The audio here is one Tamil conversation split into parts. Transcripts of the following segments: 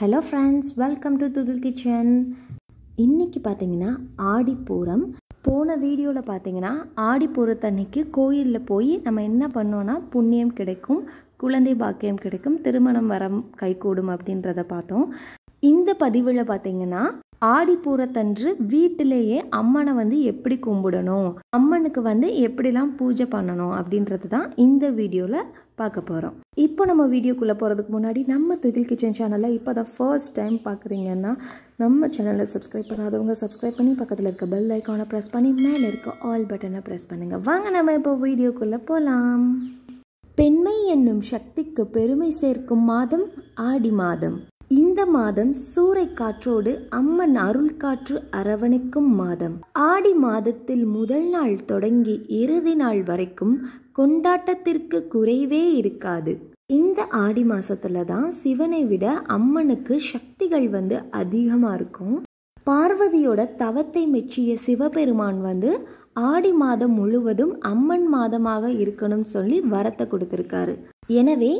Hello friends welcome to Thugil kitchen இன்னைக்கு பார்த்தீங்கன்னா ஆடிப்பூரம். போன வீடியோவில் பார்த்தீங்கன்னா ஆடிப்பூரத்தன்னைக்கு கோயிலில் போய் நம்ம என்ன பண்ணோன்னா புண்ணியம் கிடைக்கும் குழந்தை பாக்கியம் கிடைக்கும் திருமணம் வரம் கைகூடும் அப்படின்றத பார்த்தோம். இந்த பதிவில் பார்த்தீங்கன்னா ஆடிப்பூரத்தன்று வீட்டிலேயே அம்மனை வந்து எப்படி கும்பிடணும் அம்மனுக்கு வந்து எப்படிலாம் பூஜை பண்ணணும் அப்படின்றது தான் இந்த வீடியோவில் பார்க்க போகிறோம் இப்போ நம்ம வீடியோக்குள்ளே போகிறதுக்கு முன்னாடி நம்ம துகில் கிச்சன் சேனலில் இப்போ தான் ஃபர்ஸ்ட் டைம் பார்க்குறீங்கன்னா நம்ம சேனலை சப்ஸ்கிரைப் பண்ணாதவங்க சப்ஸ்கிரைப் பண்ணி பக்கத்தில் இருக்க பெல் ஐக்கானை ப்ரெஸ் பண்ணி மேலே இருக்க ஆல் பட்டனை ப்ரெஸ் பண்ணுங்கள் வாங்க நம்ம இப்போ வீடியோக்குள்ளே போகலாம் பெண்மை என்னும் சக்திக்கு பெருமை சேர்க்கும் மாதம் ஆடி மாதம். இந்த மாதம் சூறை காற்றோடு அம்மன் அருள் காற்று அரவணைக்கும் மாதம். ஆடி மாதத்தில் முதல் நாள் தொடங்கி இறுதி நாள் வரைக்கும் கொண்டாட்டத்திற்கு குறைவே இருக்காது. இந்த ஆடி மாசத்துல தான் சிவனை விட அம்மனுக்கு சக்திகள் வந்து அதிகமா இருக்கும். பார்வதியோட தவத்தை மெச்சிய சிவபெருமான் வந்து ஆடி மாதம் முழுவதும் அம்மன் மாதமாக இருக்கணும் சொல்லி வரத்தை கொடுத்திருக்காரு. எனவே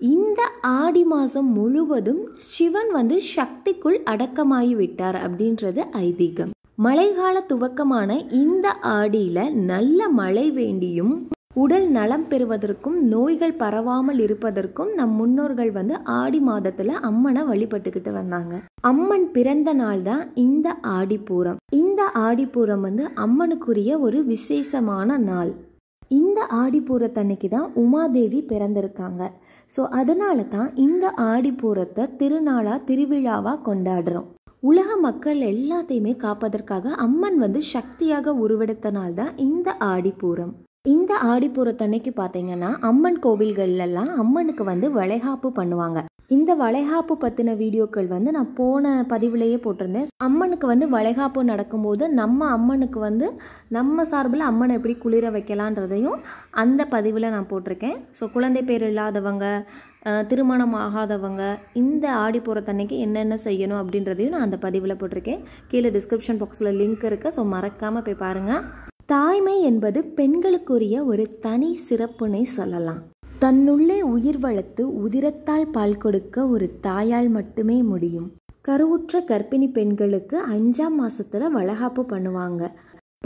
இந்த ஆடி மாதம் முழுவதும் சிவன் வந்து சக்திக்குள் அடக்கமாகி விட்டார் அப்படின்றது ஐதீகம். மழைக்கால துவக்கமான இந்த ஆடியில் நல்ல மழை வேண்டியும் உடல் நலம் பெறுவதற்கும் நோய்கள் பரவாமல் இருப்பதற்கும் நம் முன்னோர்கள் வந்து ஆடி மாதத்துல அம்மனை வழிபட்டுக்கிட்டு வந்தாங்க. அம்மன் பிறந்த நாள் தான் இந்த ஆடிப்பூரம். இந்த ஆடிப்பூரம் வந்து அம்மனுக்குரிய ஒரு விசேஷமான நாள். இந்த ஆடிப்பூரத்தன்னைக்கு தான் உமாதேவி பிறந்திருக்காங்க. ஸோ அதனால தான் இந்த ஆடிப்பூரத்தை திருநாளாக திருவிழாவாக கொண்டாடுறோம். உலக மக்கள் எல்லாத்தையுமே காப்பதற்காக அம்மன் வந்து சக்தியாக உருவெடுத்தனால்தான் தான் இந்த ஆடிப்பூரம். இந்த ஆடிப்பூரத்தன்னைக்கு பார்த்தீங்கன்னா அம்மன் கோவில்கள்லாம் அம்மனுக்கு வந்து வளைகாப்பு பண்ணுவாங்க. இந்த வளைகாப்பு பற்றின வீடியோக்கள் வந்து நான் போன பதிவுலேயே போட்டிருந்தேன். அம்மனுக்கு வந்து வளைகாப்பு நடக்கும்போது நம்ம அம்மனுக்கு வந்து நம்ம சார்பில் அம்மனை எப்படி குளிர வைக்கலான்றதையும் அந்த பதிவில் நான் போட்டிருக்கேன். ஸோ குழந்தை பேர் இல்லாதவங்க திருமணம் ஆகாதவங்க இந்த ஆடிப்பூரத்தன்னைக்கு என்னென்ன செய்யணும் அப்படின்றதையும் நான் அந்த பதிவில் போட்டிருக்கேன். கீழே டிஸ்கிரிப்ஷன் பாக்ஸில் லிங்க் இருக்குது ஸோ மறக்காமல் போய் பாருங்கள் தாய்மை என்பது பெண்களுக்குரிய ஒரு தனி சிறப்புனை சொல்லலாம். தன்னுள்ளே உயிர் வளர்த்து உதிரத்தால் பால் கொடுக்க ஒரு தாயால் மட்டுமே முடியும். கருவுற்ற கர்ப்பிணி பெண்களுக்கு அஞ்சாம் மாசத்துல வளகாப்பு பண்ணுவாங்க.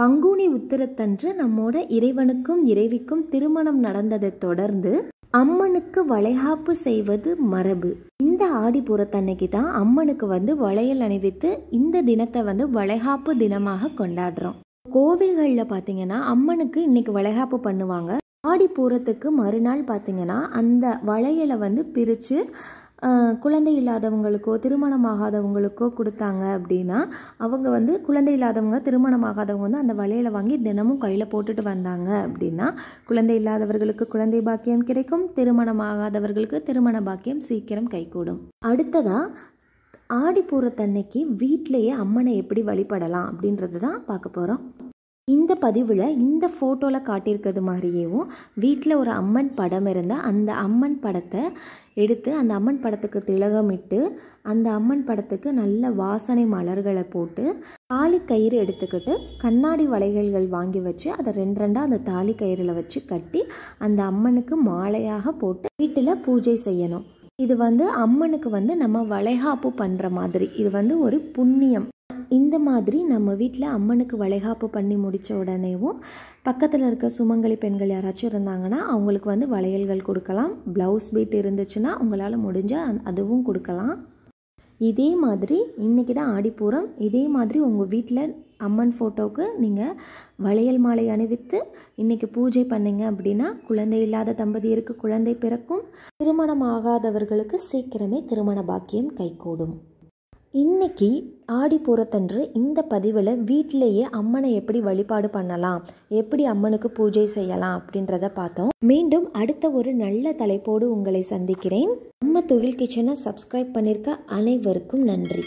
பங்குனி உத்திரத்தன்று நம்மோட இறைவனுக்கும் இறைவிக்கும் திருமணம் நடந்ததை தொடர்ந்து அம்மனுக்கு வளைகாப்பு செய்வது மரபு. இந்த ஆடிப்புறத்தன்னைக்கு தான் அம்மனுக்கு வந்து வளையல் அணிவித்து இந்த தினத்தை வந்து வளைகாப்பு தினமாக கொண்டாடுறோம். கோவில்களில் பார்த்தீங்கன்னா அம்மனுக்கு இன்னைக்கு வளைகாப்பு பண்ணுவாங்க. ஆடி பூரத்துக்கு மறுநாள் பார்த்தீங்கன்னா அந்த வளையலை வந்து பிரித்து குழந்தை இல்லாதவங்களுக்கோ திருமணம் ஆகாதவங்களுக்கோ கொடுத்தாங்க அப்படின்னா அவங்க வந்து குழந்தை இல்லாதவங்க திருமணம் ஆகாதவங்க வந்து அந்த வளையலை வாங்கி தினமும் கையில் போட்டுட்டு வந்தாங்க அப்படின்னா குழந்தை இல்லாதவர்களுக்கு குழந்தை பாக்கியம் கிடைக்கும் திருமணம் ஆகாதவர்களுக்கு திருமண பாக்கியம் சீக்கிரம் கைகூடும். அடுத்ததாக ஆடிப்பூரத்தன்னைக்கு வீட்டிலேயே அம்மனை எப்படி வழிபடலாம் அப்படின்றது தான் பார்க்க போகிறோம் இந்த பதிவில் இந்த ஃபோட்டோவில் காட்டியிருக்கிறது மாதிரியேவும் வீட்டில் ஒரு அம்மன் படம் இருந்தால் அந்த அம்மன் படத்தை எடுத்து அந்த அம்மன் படத்துக்கு திலகமிட்டு அந்த அம்மன் படத்துக்கு நல்ல வாசனை மலர்களை போட்டு தாலி கயிறு எடுத்துக்கிட்டு கண்ணாடி வளைகள்கள் வாங்கி வச்சு அதை ரெண்டு ரெண்டாக அந்த தாலி கயிறில் வச்சு கட்டி அந்த அம்மனுக்கு மாலையாக போட்டு வீட்டில் பூஜை செய்யணும். இது வந்து அம்மனுக்கு வந்து நம்ம வளைகாப்பு பண்ணுற மாதிரி. இது வந்து ஒரு புண்ணியம். இந்த மாதிரி நம்ம வீட்டில் அம்மனுக்கு வளைகாப்பு பண்ணி முடித்த உடனேவும் பக்கத்தில் இருக்க சுமங்கலி பெண்கள் யாராச்சும் இருந்தாங்கன்னா அவங்களுக்கு வந்து வளையல்கள் கொடுக்கலாம். ப்ளவுஸ் பீட் இருந்துச்சுன்னா உங்களால் முடிஞ்சால் அதுவும் கொடுக்கலாம். இதே மாதிரி இன்றைக்கி தான் ஆடிப்பூரம். இதே மாதிரி உங்கள் வீட்டில் அம்மன் ஃபோட்டோவுக்கு நீங்கள் வளையல் மாலை அணிவித்து இன்றைக்கி பூஜை பண்ணிங்க அப்படின்னா குழந்தை இல்லாத தம்பதியருக்கு குழந்தை பிறக்கும். திருமணம் ஆகாதவர்களுக்கு சீக்கிரமே திருமண பாக்கியம் கைகூடும். இன்னைக்கு ஆடிப்பூரத்தன்று இந்த பதிவில் வீட்டிலேயே அம்மனை எப்படி வழிபாடு பண்ணலாம் எப்படி அம்மனுக்கு பூஜை செய்யலாம் அப்படின்றத பார்த்தோம். மீண்டும் அடுத்த ஒரு நல்ல தலைப்போடு உங்களை சந்திக்கிறேன். நம்ம தொழில் கிச்சனை சப்ஸ்கிரைப் பண்ணியிருக்க அனைவருக்கும் நன்றி.